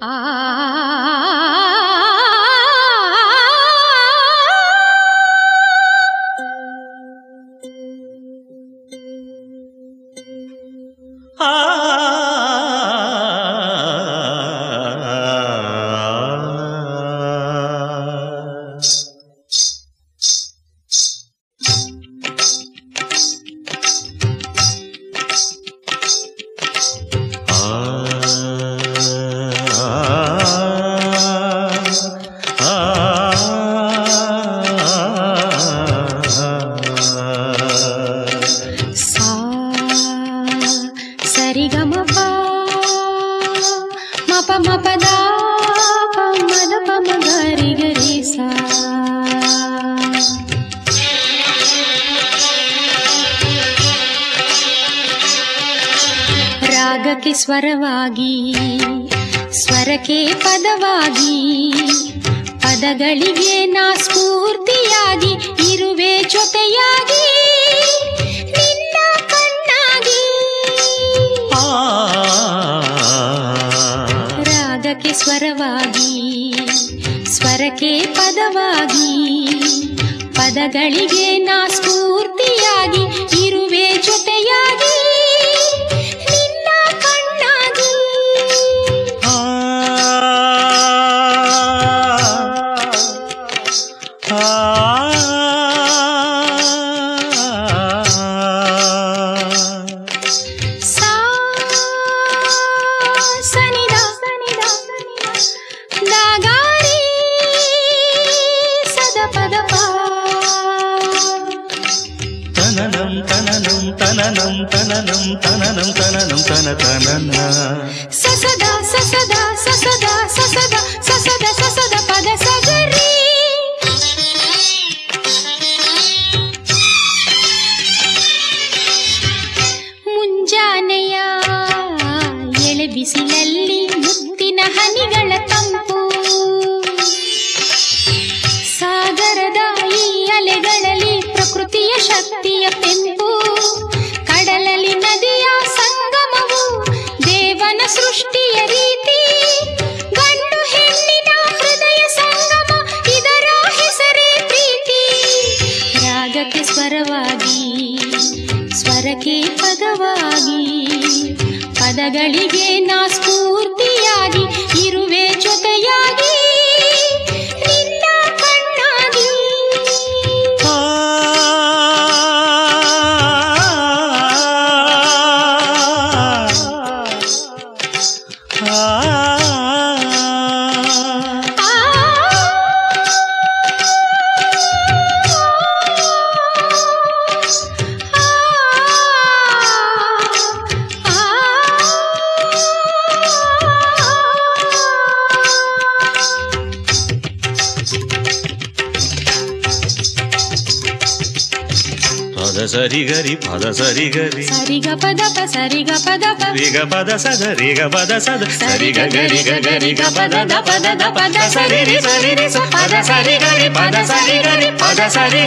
ಸಾ ಸರಿಗಮಪ. ಮಪ ಮಪದ ಮದ ಪಮ ಗರಿ ಗರಿ ಸಾ. ರಾಗಕ್ಕೆ ಸ್ವರವಾಗಿ, ಸ್ವರಕ್ಕೆ ಪದವಾಗಿ, ಪದಗಳಿಗೆ ನಾ ಸ್ಫೂರ್ತಿಯಾಗಿ ಇರುವೆ. ಸ್ವರವಾಗಿ ಸ್ವರಕ್ಕೆ ಪದವಾಗಿ ಪದಗಳಿಗೆ ನಾ ಸ್ಫೂರ್ತಿಯಾಗಿ ಇರುವೆ ಜೊತೆಯಾಗಿ ಆ. ತನನಂ ತನನಂ ತನನಂ ತನನಂ, ತನ ತನನ ಸಸದ ಸಸದ ಸಸದ ಸಸದ ಸಸದ ಸಸದ ಪದ ಸಗರಿ ಮುಂಜಾನೆಯ ಎಳೆ ಬಿಸಿಲಲ್ಲಿ ಮುತ್ತಿನ ಹನಿಗಳ ತಂಪು. ಸಾಗರದ ಈ ಅಲೆಗಳಲ್ಲಿ ಪ್ರಕೃತಿಯ ಶಕ್ತಿಯ ಸ್ವರವಾಗಿ ಸ್ವರಕ್ಕೆ ಪದವಾಗಿ ಪದಗಳಿಗೆ ನಾ ಸ್ಫೂರ್ತಿಯಾಗಿ ಇರುವೆ ಜೊತೆಯಾಗಿ ನಿನ್ನ ಕಣ್ಣಾಗಿ ಪದ పద సరి గరి పద సరి గరి. సరిగ పద ప సరిగ పద ప. రిగ పద సద రిగ పద సద సరిగ గరి గరి గ పద ద పద ద పద సరి రి సరి రి పద సరి గరి పద సరి పద సరి